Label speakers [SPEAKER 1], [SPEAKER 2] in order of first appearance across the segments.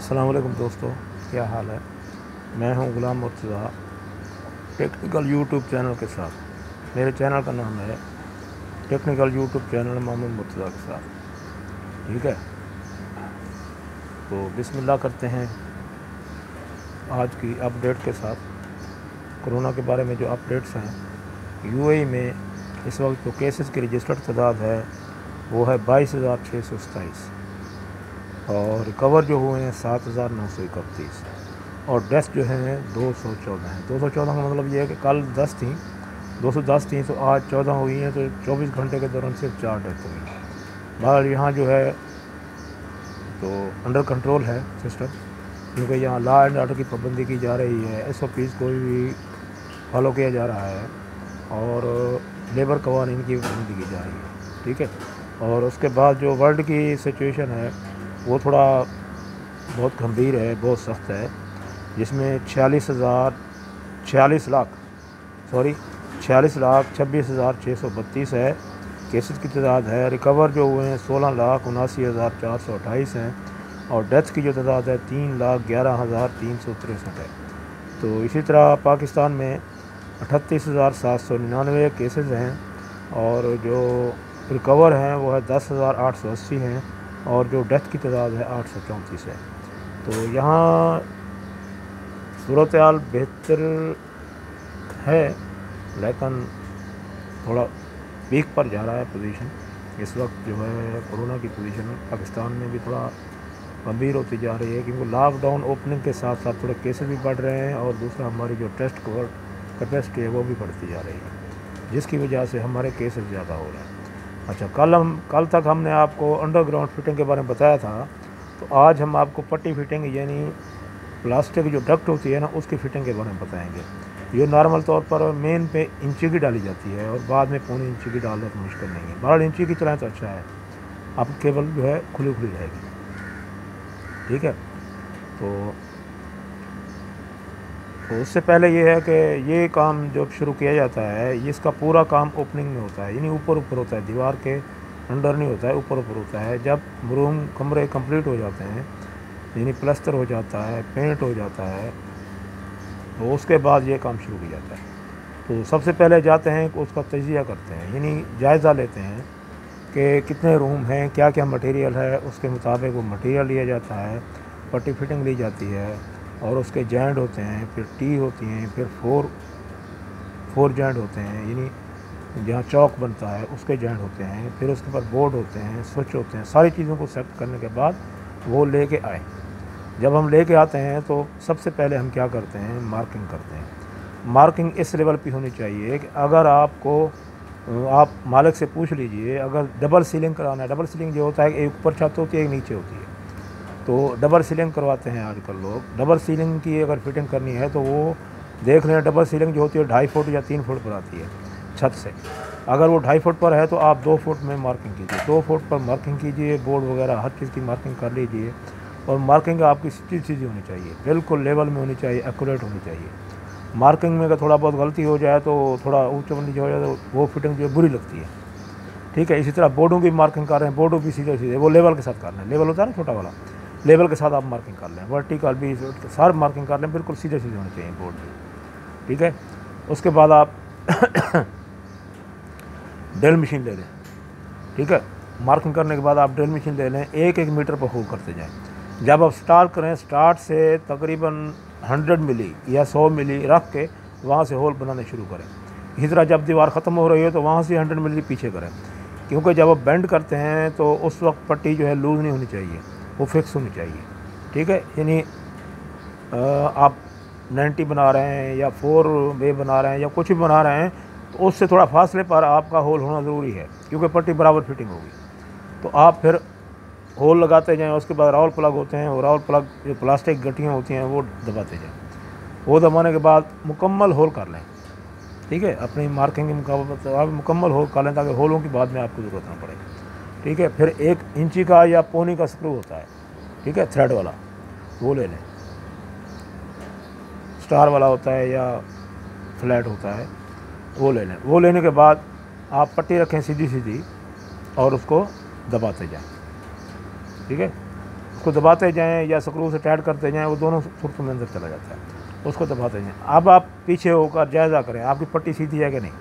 [SPEAKER 1] असलम दोस्तों, क्या हाल है? मैं हूँ Ghulam Murtaza, technical YouTube channel के साथ। मेरे चैनल का नाम है technical YouTube channel Mohammad Murtaza के साथ। ठीक है? तो बिस्मिल्लाह करते हैं आज की अपडेट के साथ। कोरोना के बारे में जो अपडेट्स हैं, यूएई में इस वक्त जो केसेस की रजिस्टर्ड तादाद है, वो है बाईस हज़ार छः सौ और रिकवर जो हुए हैं सात हज़ार नौ सौ इकतीस। और डेथ जो हैं दो सौ चौदह हैं। दो सौ चौदह का मतलब ये है कि कल दस थी, दो सौ दस थी तो आज चौदह हुई हैं तो चौबीस घंटे के दौरान सिर्फ़ चार डेथ हुई बहर यहाँ जो है तो अंडर कंट्रोल है सिस्टम क्योंकि यहाँ लॉ एंड ऑर्डर की पाबंदी की जा रही है। एस ओ पीज़ कोई भी फॉलो किया जा रहा है और लेबर कवानीन की पाबंदी की जा रही है, ठीक है? और उसके बाद जो वर्ल्ड की सिचुएशन है वो थोड़ा बहुत गंभीर है, बहुत सख्त है, जिसमें छियालीस हज़ार, छियालीस लाख सॉरी छियालीस लाख छब्बीस हज़ार छः सौ बत्तीस है। केसेस की तादाद है, रिकवर जो हुए हैं सोलह लाख उनासी हज़ार चार सौ अट्ठाईस हैं और डेथ की जो तादाद है तीन लाख ग्यारह हज़ार तीन सौ तिरसठ है। तो इसी तरह पाकिस्तान में अठतीस हज़ार सात सौ निन्यानवे केसेज हैं और जो रिकवर हैं वो है दस हज़ार आठ सौ अस्सी हैं। और जो डेथ की तादाद है आठ सौ चौंतीस है। तो यहाँ सूरत हाल बेहतर है, लेकिन थोड़ा पीक पर जा रहा है पोजीशन इस वक्त जो है कोरोना की पोजीशन पाकिस्तान में भी थोड़ा गंभीर होती जा रही है, क्योंकि लॉकडाउन ओपनिंग के साथ साथ थोड़े केसेस भी बढ़ रहे हैं और दूसरा हमारी जो टेस्ट कवर कैपेसिटी है वो भी बढ़ती जा रही है, जिसकी वजह से हमारे केसेस ज़्यादा हो रहे हैं। अच्छा कल हम, कल तक हमने आपको अंडरग्राउंड फिटिंग के बारे में बताया था तो आज हम आपको पट्टी फिटिंग यानी प्लास्टिक जो डक्ट होती है ना, उसकी फिटिंग के बारे में बताएँगे। ये नॉर्मल तौर पर मेन पे इंची की डाली जाती है और बाद में पौनी इंची की डालना तो मुश्किल नहीं है बारह इंची की चलाएँ तो अच्छा है। आप केबल जो है खुली खुली रहेगी। ठीक है? तो तो उससे पहले ये है कि ये काम जब शुरू किया जाता है, इसका पूरा काम ओपनिंग में होता है, यानी ऊपर ऊपर होता है, दीवार के अंडर नहीं होता है, ऊपर ऊपर होता है। जब रूम कमरे कंप्लीट हो जाते हैं, यानी प्लस्तर हो जाता है, पेंट हो जाता है तो उसके बाद ये काम शुरू किया जाता है। तो सबसे पहले जाते हैं, उसका तजिया करते हैं, यानी जायज़ा लेते हैं कि कितने रूम हैं क्या क्या मटेरियल है, उसके मुताबिक वो मटेरियल लिया जाता है, पट्टी फिटिंग ली जाती है और उसके जॉइंट होते हैं, फिर टी होती हैं, फिर फोर फोर जॉइंट होते हैं, यानी जहाँ चौक बनता है, उसके जॉइंट होते हैं, फिर उसके ऊपर बोर्ड होते हैं स्विच होते हैं, सारी चीज़ों को सेट करने के बाद वो ले कर आए। जब हम ले कर आते हैं तो सबसे पहले हम क्या करते हैं? मार्किंग करते हैं। मार्किंग इस लेवल पे होनी चाहिए कि अगर आपको, आप मालिक से पूछ लीजिए, अगर डबल सीलिंग कराना है डबल सीलिंग जो होता है, एक ऊपर छत होती है, एक नीचे होती है। तो डबल सीलिंग करवाते हैं आजकल लोग। डबल सीलिंग की अगर फिटिंग करनी है तो वो देख लें डबल सीलिंग जो होती है ढाई फुट या तीन फुट पर आती है छत से। अगर वो ढाई फुट पर है तो आप दो फुट में मार्किंग कीजिए। दो फुट पर मार्किंग कीजिए बोर्ड वगैरह, हर चीज़ की मार्किंग कर लीजिए और मार्किंग आपकी सीधी सीधी होनी चाहिए। बिल्कुल लेवल में होनी चाहिए एक्यूरेट होनी चाहिए। मार्किंग में अगर थोड़ा बहुत गलती हो जाए तो थोड़ा ऊँचे नीचे हो जाए तो वो फिटिंग जो है बुरी लगती है। ठीक है, इसी तरह बोर्डों की मार्किंग कर रहे हैं बोर्डों की सीधे सीधे वो लेवल के साथ कर रहे हैं। लेवल होता है ना छोटा वाला। लेवल के साथ आप मार्किंग कर लें। वर्टिकल भी सार मार्किंग कर लें, बिल्कुल सीधे सीधे होने चाहिए बोर्ड भी। ठीक है? उसके बाद आप ड्रिल मशीन ले लें। ठीक है? मार्किंग करने के बाद आप ड्रिल मशीन ले लें, एक एक मीटर पर होल करते जाएँ। जब आप स्टार्ट करें स्टार्ट से तकरीबन 100 मिली या 100 मिली रख के वहाँ से होल बनाने शुरू करें। इसी तरह जब दीवार ख़त्म हो रही हो तो वहाँ से 100 मिली पीछे करें। क्योंकि जब आप बेंड करते हैं तो उस वक्त पट्टी जो है लूज़ नहीं होनी चाहिए। वो फिक्स होनी चाहिए। ठीक है? यानी आप नाइन्टी बना रहे हैं या फोर वे बना रहे हैं या कुछ भी बना रहे हैं तो उससे थोड़ा फासले पर आपका होल होना ज़रूरी है, क्योंकि पट्टी बराबर फिटिंग होगी। तो आप फिर होल लगाते जाएँ, उसके बाद रावल प्लग होते हैं और रावल प्लग जो प्लास्टिक गटियाँ होती हैं, वो दबाते जाएँ। वो दबाने के बाद मुकम्मल होल कर लें। ठीक है? अपनी मार्किंग के मुकाबले मुकम्मल होल कर लें, ताकि होलों की बाद में आपको ज़रूरत ना पड़े। ठीक है? फिर एक इंची का या पोनी का स्क्रू होता है। ठीक है? थ्रेड वाला। वो ले लें। स्टार वाला होता है या फ्लैट होता है, वो ले लें। वो लेने के बाद आप पट्टी रखें सीधी सीधी और उसको दबाते जाएँ। ठीक है? उसको दबाते जाएँ या स्क्रू से टाइट करते जाएँ, वो दोनों सुरतों में अंदर चला जाता है। उसको दबाते जाएँ। अब आप पीछे होकर जायज़ा करें। आपकी पट्टी सीधी है कि नहीं?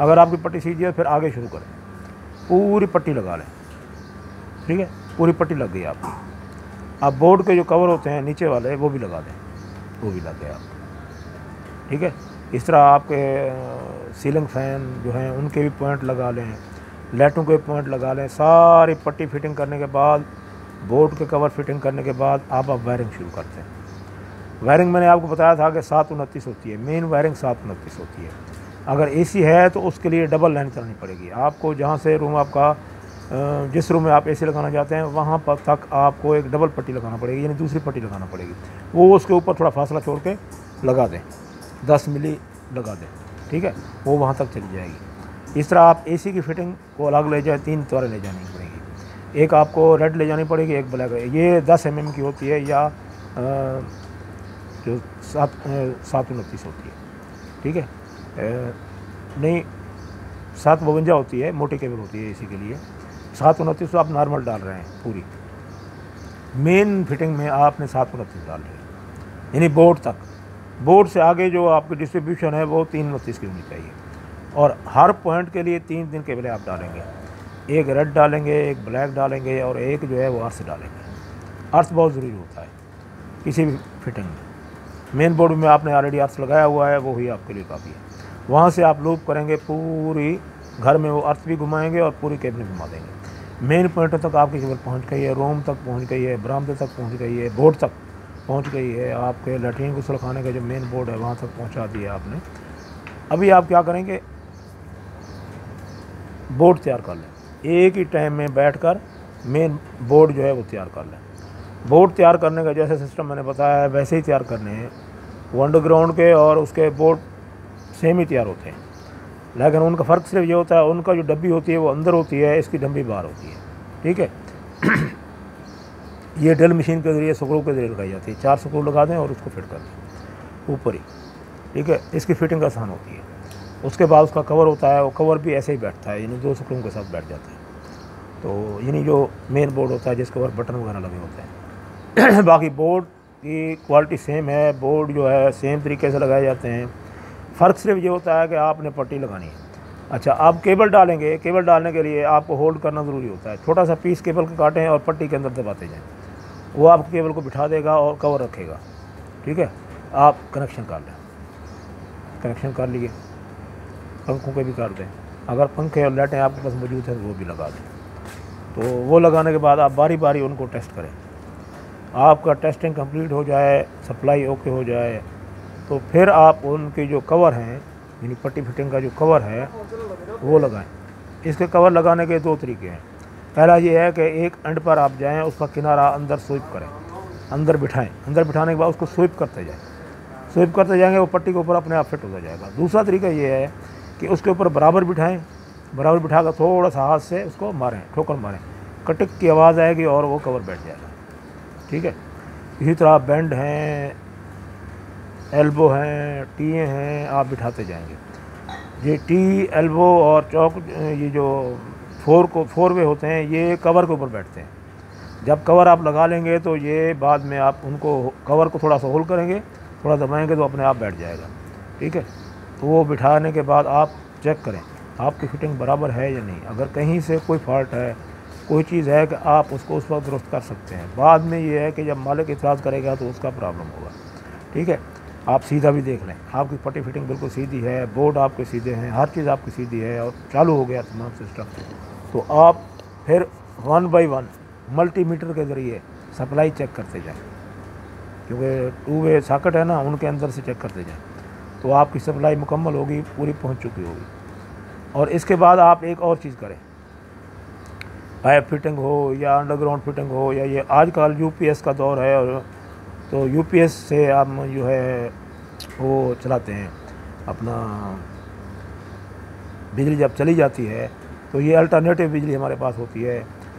[SPEAKER 1] अगर आपकी पट्टी सीधी है, फिर आगे शुरू करें। पूरी पट्टी लगा लें। ठीक है? पूरी पट्टी लग गई आपकी। आप बोर्ड के जो कवर होते हैं, नीचे वाले, वो भी लगा दें। वो भी लग गए आप ठीक है? इस तरह आपके सीलिंग फ़ैन जो हैं, उनके भी पॉइंट लगा लें। लाइटों के पॉइंट लगा लें। सारी पट्टी फिटिंग करने के बाद, बोर्ड के कवर फिटिंग करने के बाद आप आप वायरिंग शुरू करते हैं। वायरिंग मैंने आपको बताया था कि सात उनतीस होती है। मेन वायरिंग सात उनतीस होती है। अगर एसी है तो उसके लिए डबल लाइन चलनी पड़ेगी। आपको जहाँ से रूम आपका जिस रूम में आप एसी लगाना चाहते हैं, वहाँ पर तक आपको एक डबल पट्टी लगाना पड़ेगी, यानी दूसरी पट्टी लगाना पड़ेगी। वो उसके ऊपर थोड़ा फासला छोड़ के लगा दें। दस मिली लगा दें, ठीक है? वो वहाँ तक चली जाएगी। इस तरह आप एसी की फिटिंग को अलग ले जाए, तीन तौर ले जानी पड़ेगी। एक आपको रेड ले जानी पड़ेगी, एक ब्लैक। ये दस एम की होती है या जो सात सात उनतीस होती है, ठीक है? नहीं, सात बवंजा होती है, मोटी केबल होती है इसी के लिए। सात उनतीस तो आप नॉर्मल डाल रहे हैं, पूरी। मेन फिटिंग में आपने सात उनतीस डाल रही यानी बोर्ड तक। बोर्ड से आगे जो आपकी डिस्ट्रीब्यूशन है, वो तीन उनतीस की होनी चाहिए। और हर पॉइंट के लिए तीन तीन केबलें आप डालेंगे। एक रेड डालेंगे, एक ब्लैक डालेंगे और एक जो है वो अर्थ डालेंगे। अर्थ बहुत ज़रूरी होता है, किसी भी फिटिंग में। मेन बोर्ड में आपने ऑलरेडी अर्थ लगाया हुआ है, वो ही आपके लिए काफ़ी है। वहाँ से आप लूप करेंगे, पूरी घर में वो अर्थ भी घुमाएँगे और पूरी केबल घुमा देंगे। मेन पॉइंटों तक आपकी केबल पहुँच गई है रोम तक पहुँच गई है बरामदे तक पहुँच गई है बोर्ड तक पहुँच गई है। आपके लेटरिन गुसल खाने का जो मेन बोर्ड है, वहाँ तक पहुँचा दिया आपने। अभी आप क्या करेंगे? बोर्ड तैयार कर लें। एक ही टाइम में बैठकर मेन बोर्ड जो है वो तैयार कर लें। बोर्ड तैयार करने का जैसे सिस्टम मैंने बताया है, वैसे ही तैयार करने हैं। वो अंडरग्राउंड के और उसके बोर्ड सेम ही तैयार होते हैं। लेकिन उनका फ़र्क सिर्फ़ ये होता है, उनका जो डब्बी होती है वो अंदर होती है, इसकी डब्बी बाहर होती है। ठीक है? ये ड्रिल मशीन के ज़रिए, स्क्रू के ज़रिए लगाई जाती है। चार स्क्रू लगा दें और उसको फिट कर दें, ऊपर। ही ठीक है? इसकी फिटिंग आसान होती है। उसके बाद उसका कवर होता है, वो कवर भी ऐसे ही बैठता है, यानी दो स्क्रू के साथ बैठ जाता है। तो यानी जो मेन बोर्ड होता है, जिसके ऊपर बटन वगैरह लगे होते हैं। बाकी बोर्ड की क्वालिटी सेम है, बोर्ड जो है सेम तरीके से लगाए जाते हैं। फ़र्क सिर्फ़ ये होता है कि आपने पट्टी लगानी है। अच्छा आप केबल डालेंगे, केबल डालने के लिए आपको होल्ड करना ज़रूरी होता है। छोटा सा पीस केबल को काटें और पट्टी के अंदर दबाते जाएँ। वो आप केबल को बिठा देगा और कवर रखेगा। ठीक है? आप कनेक्शन कर लें। कनेक्शन कर लिए। पंखों के भी कर दें। अगर पंखे और लाइटें आपके पास मौजूद हैं तो वो भी लगा दें। तो वो लगाने के बाद आप बारी बारी उनको टेस्ट करें। आपका टेस्टिंग कंप्लीट हो जाए, सप्लाई ओके हो जाए तो फिर आप उनके जो कवर हैं, यानी पट्टी फिटिंग का जो कवर है, वो लगाएँ। इसके कवर लगाने के दो तरीके हैं। पहला ये है कि एक एंड पर आप जाएँ, उसका किनारा अंदर स्वीप करें, अंदर बिठाएँ। अंदर बिठाने के बाद उसको स्वीप करते जाएँ। स्वीप करते जाएँगे, वो पट्टी के ऊपर अपने आप फिट होता जाएगा। दूसरा तरीका ये है कि उसके ऊपर बराबर बिठाएँ। बराबर बिठा कर थोड़ा सा हाथ से उसको मारें, ठोकर मारें। कटिक की आवाज़ आएगी और वो कवर बैठ जाएगा। ठीक है? इसी तरह बैंड हैं एल्बो हैं टी हैं, आप बिठाते जाएँगे। ये टी एल्बो और चौक, ये जो फोर को फोर वे होते हैं, ये कवर के ऊपर बैठते हैं। जब कवर आप लगा लेंगे तो ये बाद में आप उनको कवर को थोड़ा सा होल करेंगे, थोड़ा दबाएँगे तो अपने आप बैठ जाएगा। ठीक है? तो वो बिठाने के बाद आप चेक करें, आपकी फिटिंग बराबर है या नहीं? अगर कहीं से कोई फॉल्ट है, कोई चीज़ है कि आप उसको उस वक्त दुरुस्त कर सकते हैं। बाद में ये है कि जब मालिक इतराज़ करेगा तो उसका प्रॉब्लम होगा। ठीक है? आप सीधा भी देख लें। आपकी पट्टी फिटिंग बिल्कुल सीधी है, बोर्ड आपके सीधे हैं, हर चीज़ आपकी सीधी है और चालू हो गया तमाम सिस्टम तो आप फिर वन बाई वन मल्टीमीटर के ज़रिए सप्लाई चेक करते जाएँ। क्योंकि टू वे साकट है ना, उनके अंदर से चेक करते जाएँ। तो आपकी सप्लाई मुकम्मल होगी, पूरी पहुँच चुकी होगी। और इसके बाद आप एक और चीज़ करें। पाइप फिटिंग हो या अंडरग्राउंड फिटिंग हो या ये आजकल यूपीएस का दौर है और तो यूपीएस से आप जो है, वो चलाते हैं। अपना बिजली जब चली जाती है तो ये अल्टरनेटिव बिजली हमारे पास होती है।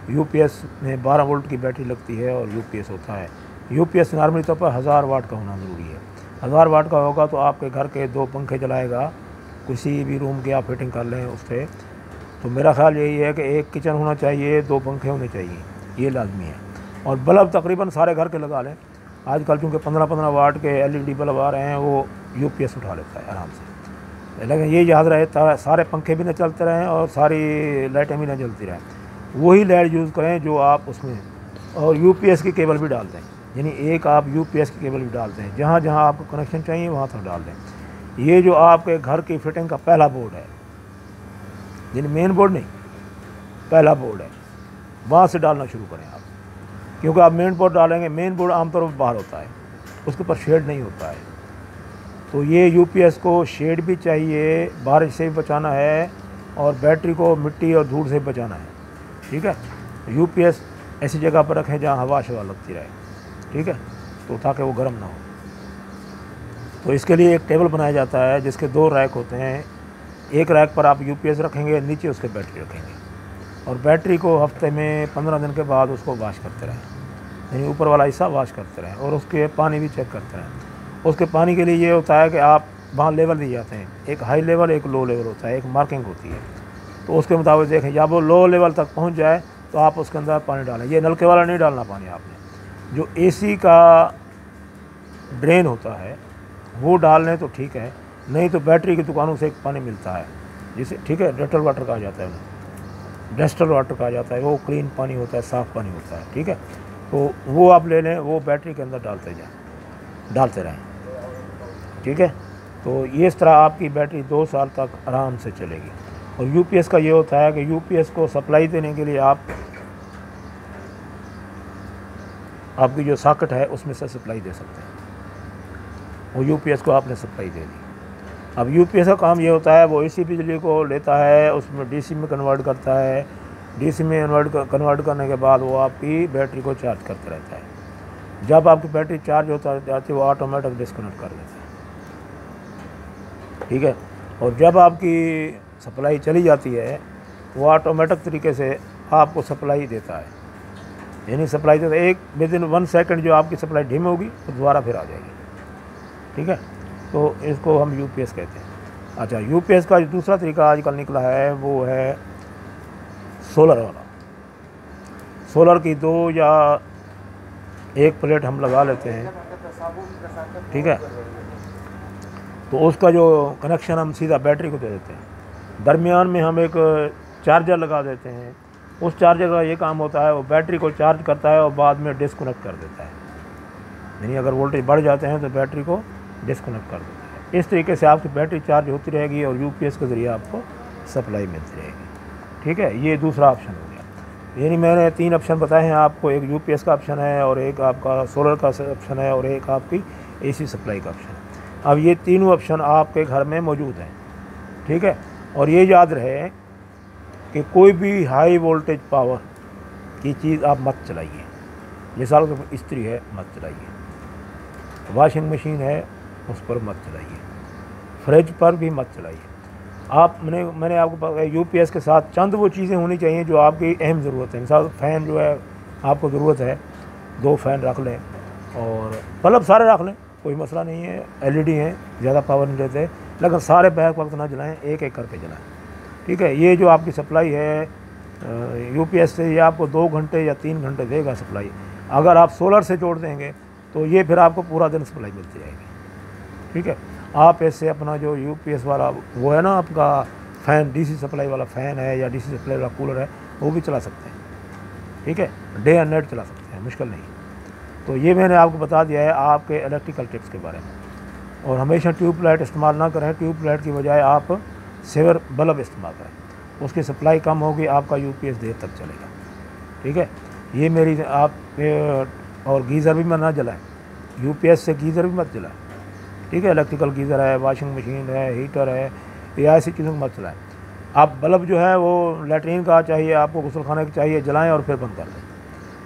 [SPEAKER 1] यूपीएस में 12 वोल्ट की बैटरी लगती है और यूपीएस होता है। यूपीएस नॉर्मली तौर पर हज़ार वाट का होना ज़रूरी है। हज़ार वाट का होगा तो आपके घर के दो पंखे चलाएगा किसी भी रूम की आप फिटिंग कर लें उससे। तो मेरा ख्याल यही है कि एक किचन होना चाहिए, दो पंखे होने चाहिए। ये लाजमी है। और बल्ब तकरीबन सारे घर के लगा लें। आजकल चूँकि पंद्रह पंद्रह वाट के एलईडी बल्ब आ रहे हैं, वो यूपीएस उठा लेता है आराम से। लेकिन ये याद रहे सारे पंखे भी ना चलते रहें और सारी लाइटें भी ना जलती रहें। वही लाइट यूज़ करें जो आप उसमें और यूपीएस की केबल भी डाल दें। यानी एक आप यूपीएस की केबल भी डाल दें। जहाँ जहाँ आपको कनेक्शन चाहिए, वहाँ तक डाल दें। ये जो आपके घर की फिटिंग का पहला बोर्ड है, यानी मेन बोर्ड नहीं, पहला बोर्ड है, वहाँ से डालना शुरू करें आप। क्योंकि आप मेन बोर्ड डालेंगे मेन बोर्ड आमतौर पर बाहर होता है। उसके ऊपर शेड नहीं होता है। तो ये यूपीएस को शेड भी चाहिए, बारिश से भी बचाना है और बैटरी को मिट्टी और धूल से भी बचाना है। ठीक है? यूपीएस ऐसी जगह पर रखें जहाँ हवा शवा लगती रहे। ठीक है? तो ताकि वो गर्म ना हो। तो इसके लिए एक टेबल बनाया जाता है, जिसके दो रैक होते हैं। एक रैक पर आप यूपीएस रखेंगे, नीचे उसके बैटरी रखेंगे। और बैटरी को हफ़्ते में पंद्रह दिन के बाद उसको वाश करते रहें। यानी ऊपर वाला हिस्सा वाश करते रहें और उसके पानी भी चेक करते रहें। उसके पानी के लिए ये होता है कि आप वहाँ लेवल दिए जाते हैं। एक हाई लेवल एक लो लेवल होता है, एक मार्किंग होती है। तो उसके मुताबिक देखें या वो लो लेवल तक पहुँच जाए तो आप उसके अंदर पानी डालें। ये नलके वाला नहीं डालना पानी आपने। जो एसी का ड्रेन होता है, वो डाल लें तो ठीक है। नहीं तो बैटरी की दुकानों से एक पानी मिलता है। जिसे, ठीक है डेटल वाटर कहा जाता है डेस्टल वाटर कहा जाता है। वो क्लीन पानी होता है, साफ़ पानी होता है, ठीक है। तो वो आप ले लें, वो बैटरी के अंदर डालते जाएँ, डालते रहें। ठीक है? तो ये इस तरह आपकी बैटरी दो साल तक आराम से चलेगी। और यूपीएस का ये होता है कि यूपीएस को सप्लाई देने के लिए आप, आपकी जो सॉकेट है, उसमें से सप्लाई दे सकते हैं। वो यूपीएस को आपने सप्लाई दे दी। अब यूपीएस का काम ये होता है, वो एसी बिजली को लेता है, उसमें डीसी में कन्वर्ट करता है डीसी में कन्वर्ट कन्वर्ट करने के बाद वो आपकी बैटरी को चार्ज करता रहता है। जब आपकी बैटरी चार्ज होता जाती है, वो ऑटोमेटिक डिस्कनेक्ट कर देता है। ठीक है? और जब आपकी सप्लाई चली जाती है, वो ऑटोमेटिक तरीके से आपको सप्लाई देता है। यानी सप्लाई देता है, एक विद इन वन सेकेंड जो आपकी सप्लाई ढीम होगी तो दोबारा फिर आ जाएगी। ठीक है? तो इसको हम यूपीएस कहते हैं। अच्छा यूपीएस का जो दूसरा तरीका आजकल निकला है, वो है सोलर वाला। सोलर की दो या एक प्लेट हम लगा लेते हैं। ठीक है? तो उसका जो कनेक्शन हम सीधा बैटरी को दे देते हैं। दरमियान में हम एक चार्जर लगा देते हैं। उस चार्जर का ये काम होता है, वो बैटरी को चार्ज करता है और बाद में डिस्कनेक्ट कर देता है। यानी अगर वोल्टेज बढ़ जाते हैं तो बैटरी को डिस्कनेक्ट कर देता है। इस तरीके से आपकी बैटरी चार्ज होती रहेगी और यूपीएस के ज़रिए आपको सप्लाई मिलती रहेगी। ठीक है, ये दूसरा ऑप्शन हो गया। यानी मैंने तीन ऑप्शन बताए हैं, आपको एक यूपीएस का ऑप्शन है और एक आपका सोलर का ऑप्शन है और एक आपकी एसी सप्लाई का ऑप्शन है। अब ये तीनों ऑप्शन आपके घर में मौजूद हैं, ठीक है? और ये याद रहे कि कोई भी हाई वोल्टेज पावर की चीज़ आप मत चलाइए। मिसाल के स्त्री है, मत चलाइए। वॉशिंग मशीन है, उस पर मत चलाइए। फ्रिज पर भी मत चलाइए। आप मैंने मैंने आपको यूपीएस के साथ चंद वो चीज़ें होनी चाहिए जो आपकी अहम ज़रूरत है। मिसाल फ़ैन जो है, आपको ज़रूरत है, दो फ़ैन रख लें और बल्ब सारे रख लें, कोई मसला नहीं है एलईडी हैं, ज़्यादा पावर नहीं देते लेकिन सारे बैग वक्त ना जलाएँ, एक एक करके जलाएँ। ठीक है, ये जो आपकी सप्लाई है यूपीएस से ये आपको दो घंटे या तीन घंटे देगा सप्लाई अगर आप सोलर से जोड़ देंगे तो ये फिर आपको पूरा दिन सप्लाई मिलती जाएगी ठीक है? आप ऐसे अपना जो यूपीएस वाला वो है ना आपका फ़ैन डीसी सप्लाई वाला फ़ैन है या डीसी सप्लाई वाला कूलर है, वो भी चला सकते हैं। ठीक है? डे एंड नाइट चला सकते हैं, मुश्किल नहीं। तो ये मैंने आपको बता दिया है आपके इलेक्ट्रिकल टिप्स के बारे में। और हमेशा ट्यूबलाइट इस्तेमाल ना करें ट्यूबलाइट की बजाय आप सेवर बल्ब इस्तेमाल करें। उसकी सप्लाई कम होगी, आपका यूपीएस देर तक चलेगा। ठीक है? ये मेरी आप और गीज़र भी मैं ना जलाएँ। यूपीएस से गीज़र भी मत जलाएँ। ठीक है? इलेक्ट्रिकल गीज़र है वॉशिंग मशीन है हीटर है, या ऐसी चीज़ों को मत चलाएँ आप बल्ब जो है वो लेटरिन का चाहिए, आपको गुसल खाने का चाहिए, जलाएँ और फिर बंद कर दें।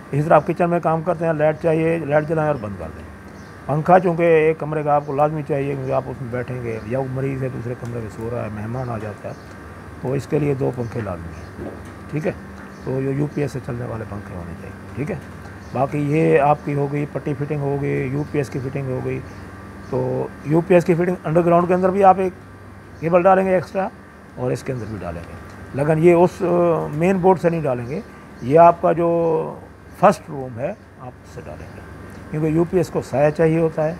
[SPEAKER 1] इसी तरह आप किचन में काम करते हैं लाइट चाहिए लाइट जलाएँ और बंद कर दें। पंखा चूँकि एक कमरे का आपको लाजमी चाहिए, क्योंकि आप उसमें बैठेंगे, या वो मरीज़ है, दूसरे कमरे में सो रहा है, मेहमान आ जाता है तो इसके लिए दो पंखे लाजमी हैं, ठीक है? तो ये यू से चलने वाले पंखे होने चाहिए, ठीक है? बाकी ये आपकी हो गई, पट्टी फिटिंग हो गई यूपीएस की फिटिंग हो गई तो यूपीएस की फिटिंग अंडरग्राउंड के अंदर भी आप एक केबल डालेंगे एक्स्ट्रा और इसके अंदर भी डालेंगे। लगन ये उस मेन बोर्ड से नहीं डालेंगे, ये आपका जो फ़र्स्ट रूम है, आप उससे डालेंगे। क्योंकि यूपीएस को साया चाहिए होता है,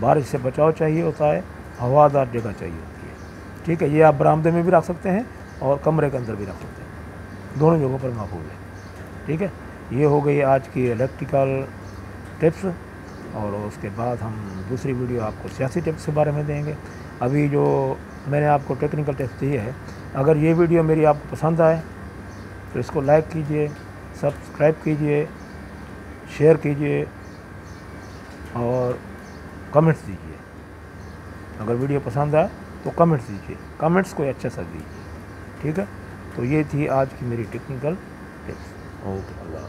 [SPEAKER 1] बारिश से बचाव चाहिए होता है, हवादार जगह चाहिए होती है। ठीक है, ये आप बरामदे में भी रख सकते हैं और कमरे के अंदर भी रख सकते हैं। दोनों जगहों पर महफूज है। ठीक है, ये हो गई आज की इलेक्ट्रिकल टिप्स और उसके बाद हम दूसरी वीडियो आपको सियासी टिप्स के बारे में देंगे। अभी जो मैंने आपको टेक्निकल टिप्स दी है, अगर ये वीडियो मेरी आपको पसंद आए तो इसको लाइक कीजिए सब्सक्राइब कीजिए शेयर कीजिए और कमेंट्स दीजिए। अगर वीडियो पसंद आए तो कमेंट्स दीजिए। कमेंट्स कोई अच्छा सा दीजिए। ठीक है? तो ये थी आज की मेरी टेक्निकल टिप्स ओके, अल्लाह